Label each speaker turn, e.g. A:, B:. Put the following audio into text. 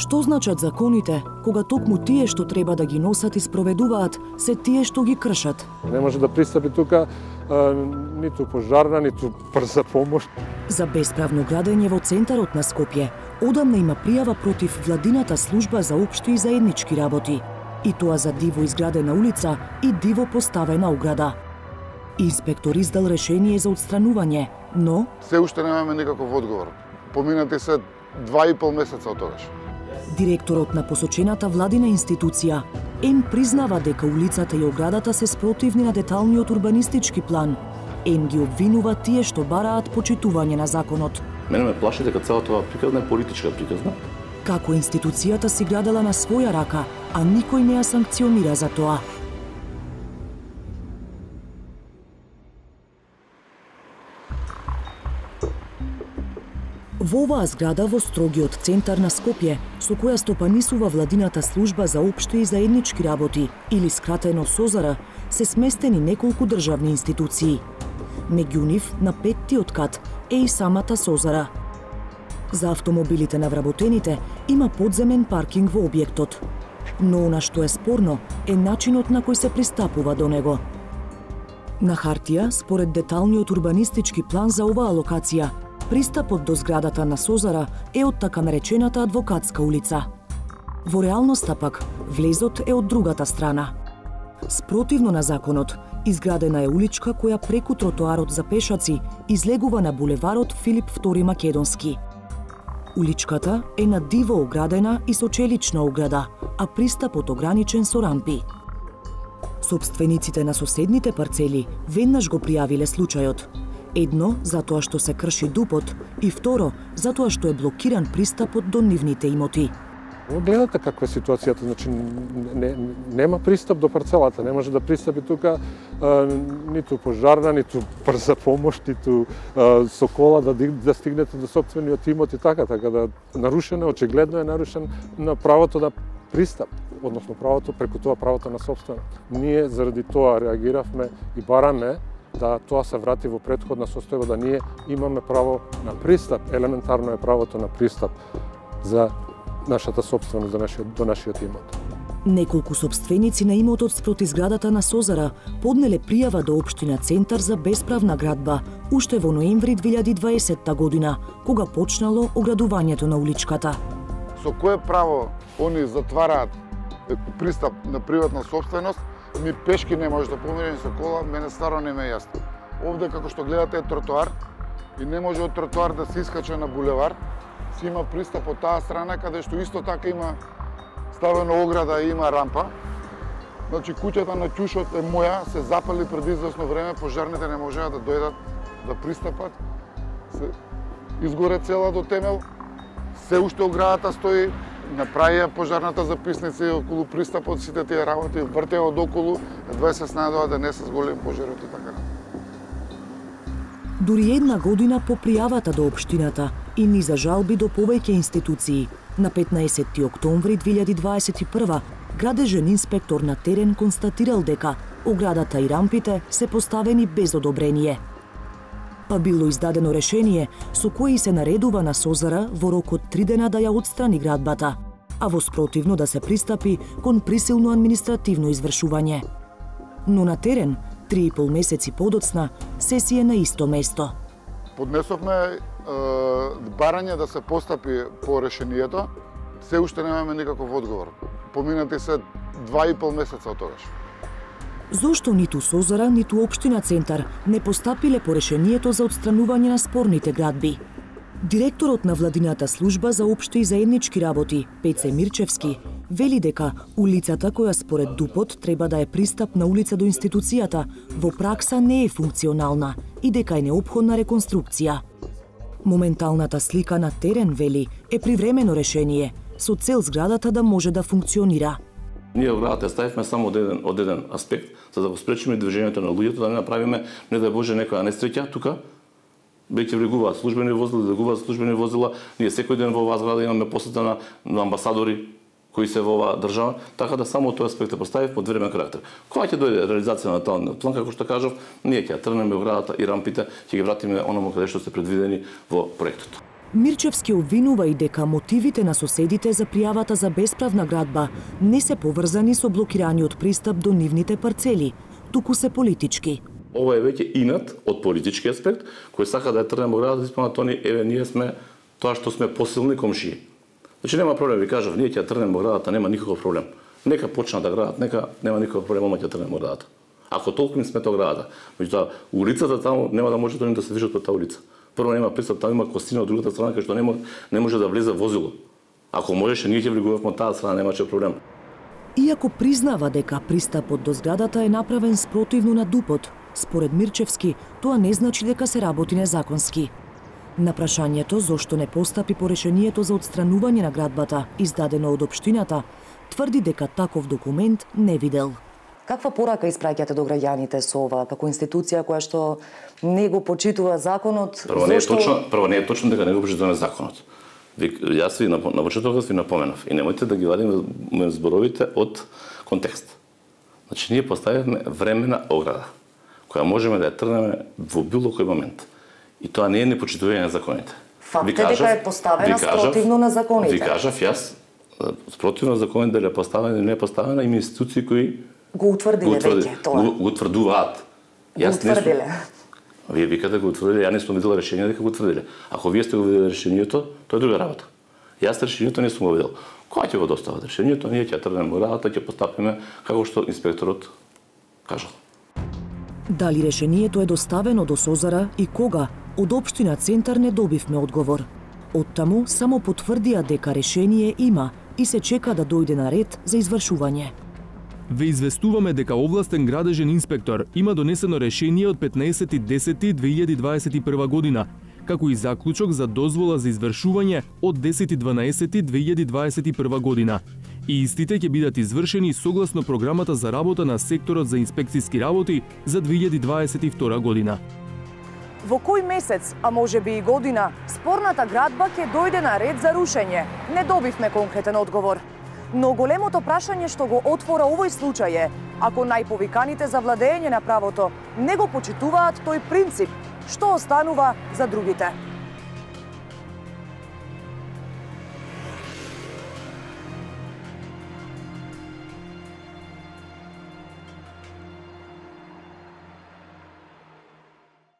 A: Што значат законите, кога токму тие што треба да ги носат и спроведуваат, се тие што ги кршат?
B: Не може да пристапи тука а, ниту пожарна, ниту брза помош.
A: За бесправно градење во центарот на Скопје, одамна има пријава против владината служба за општи и заеднички работи, и тоа за диво изградена улица и диво поставена ограда. Инспектор издал решение за отстранување, но
C: Се уште немаме никаков одговор. Поминати се два и пол месеца од тогаш.
A: Директорот на посочената владина институција Ен признава дека улицата и оградата се спротивни на деталниот урбанистички план. Ен ги обвинува тие што бараат почитување на законот.
D: Мене ме плаши дека целата оваа приказна е политичка приказна.
A: Како институцијата си градела на своја рака, а никој не ја санкционира за тоа. Во оваа зграда во строгиот центар на Скопје, со која стопанисува владината служба за општи и заеднички работи, или скратено СОЗАРА, се сместени неколку државни институции. Меѓу нив, на петтиот кат, е и самата СОЗАРА. За автомобилите на вработените има подземен паркинг во објектот. Но она што е спорно е начинот на кој се пристапува до него. На хартија, според деталниот урбанистички план за оваа локација, пристапот до зградата на Созара е од така наречената адвокатска улица. Во реалноста пак, влезот е од другата страна. Спротивно на законот, изградена е уличка која преку тротоарот за пешаци излегува на булеварот Филип II Македонски. Уличката е на диво оградена и со челична ограда, а пристапот ограничен со рампи. Собствениците на соседните парцели веднаш го пријавиле случајот. Едно, затоа што се крши дупот, и второ, затоа што е блокиран пристапот до нивните имоти.
B: Гледате каква е ситуацијата, значи не, нема пристап до парцелата, не може да пристапи тука а, ниту пожарна, ниту брза помош, ниту а, со кола да, да стигнете до собствениот имот и така, така да нарушено, очигледно е нарушен на правото на пристап, односно правото преку тоа правото на собственост. Ние заради тоа реагиравме и бараме да тоа се врати во предходна состојба, да ние имаме право на пристап, елементарно е правото на пристап за нашата собственост, за нашиот, до нашиот имот.
A: Неколку собственици на имотот спроти зградата на Созара поднеле пријава до Обштина Центар за бесправна градба уште во ноември 2020 година, кога почнало оградувањето на уличката.
C: Со кое право они затвараат пристап на приватна собственост, ми пешки не може да помирам со кола, мене старо не ме јасно. Овде како што гледате е тротоар и не може од тротоар да се искача на булевар, си има пристап од таа страна каде што исто така има ставено ограда и има рампа. Значи куќата на ќушот е моја, се запали пред извесно време, пожарните не можеа да дојдат да пристапат. Се изгоре цела до темел, се уште оградата стои, направија пожарната записница и околу пристапот, сите тие работи вртеа од околу, едва се снајдоа да не се зголем пожарот и така.
A: Дури една година по пријавата до општината и ни за жалби до повеќе институции, на 15 октомври 2021 градежен инспектор на терен констатирал дека оградата и рампите се поставени без одобрение. Па било издадено решение со кое се наредува на Созара во рок од три дена да ја отстрани градбата, а во спротивно да се пристапи кон присилно административно извршување. Но на терен, три и пол месеци подоцна, се си е на исто место.
C: Поднесовме е, барање да се постапи по решението, се уште немаме никаков одговор. Поминати се два и пол месеца од тогаш.
A: Зошто ниту Созара, ниту Обштина Центар не постапиле по решението за отстранување на спорните градби? Директорот на владината служба за општи и заеднички работи, Пеце Мирчевски, вели дека улицата која според ДУПот треба да е пристап на улица до институцијата, во пракса не е функционална и дека е необходна реконструкција. Моменталната слика на терен, вели, е привремено решение, со цел зградата да може да функционира.
D: Ние оградата ја ставивме само од еден, од еден аспект, за да го спречиме движењето на луѓето, да не направиме, не да Боже, некоја несреќа тука, веќе влегуваат службени возила, влегуваат службени возила, ние секој ден во оваа зграда имаме посета на, на амбасадори кои се во оваа држава, така да само тој аспект е поставив под времен карактер. Кога ќе дојде реализација на тоа план, како што кажав, ние ќе ја трнеме градата и рампите, ќе ги вратиме онаму каде што се предвидени во проектот.
A: Мирчевски обвинува и дека мотивите на соседите за пријавата за бесправна градба не се поврзани со блокираниот пристап до нивните парцели, туку се политички.
D: Ова е веќе инат од политички аспект, кој сака да ја трнемо градот, исполнат они, еве, ние сме тоа што сме посилни комшии. Значи нема проблем, ви кажав, ние ќе трнемо градата, нема никаков проблем. Нека почнат да градат, нека нема никаков проблем, ама ќе трнемо градата. Ако толку им сме тоа градата. Меѓутоа, улицата таму нема да може да се движат по таа улица. Прво нема пристап, таму има костина од другата страна кај што не, не може да влезе возило. Ако можеше, ние ќе влегувавме таа страна, немаше проблем.
A: Иако признава дека пристапот до зградата е направен спротивно на дупот, според Мирчевски, тоа не значи дека се работи незаконски. На прашањето зошто не постапи по решението за отстранување на градбата, издадено од општината, тврди дека таков документ не видел.
E: Каква порака испраќате до граѓаните со ова, како институција која што не го почитува законот?
D: Прво не е точно, прво не е точно дека не го почитуваме законот. Јас ви на, на почетокот ви напоменав и немојте да ги вадиме зборовите од контекст. Значи ние поставивме времена ограда која можеме да ја трнеме во било кој момент. И тоа не е непочитување на законите.
E: Факт е дека е поставена спротивно на законите.
D: Ви кажав јас, спротивно на законите дали е поставена или не е поставена, има институции кои
E: Го утврдиле веќе тоа.
D: Го, го утврдуваат.
E: Јас го утврдиле.
D: Не вие викате го утврдиле, ја не сум видел решение дека го утврдиле. Ако вие сте го виделе решението, тоа е друга работа. Јас решението не сум го видел. Кога ќе го достават решението, ние ќе тргнеме работа, ќе постапиме како што инспекторот кажал.
A: Дали решението е доставено до Созара и кога, од Обштина Центар не добивме одговор. Оттаму само потврдија дека решение има и се чека да дојде на ред за извршување
F: ве известуваме дека областен градежен инспектор има донесено решение од 15.10.2021 година, како и заклучок за дозвола за извршување од 10.12.2021 година. И истите ќе бидат извршени согласно програмата за работа на секторот за инспекцијски работи за 2022 година.
G: Во кој месец, а може би и година, спорната градба ќе дојде на ред за рушење? Не добивме конкретен одговор. Но големото прашање што го отвора овој случај е, ако најповиканите за владење на правото не го почитуваат тој принцип, што останува за другите?